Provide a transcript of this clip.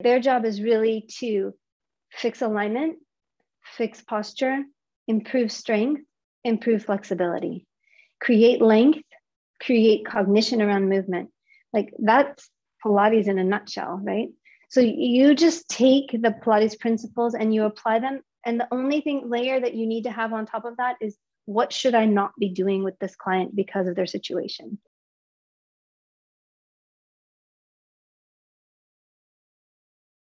Their job is really to fix alignment, fix posture, improve strength, improve flexibility, create length, create cognition around movement. Like that's Pilates in a nutshell, right? So you just take the Pilates principles and you apply them. And the only thing layer that you need to have on top of that is what should I not be doing with this client because of their situation?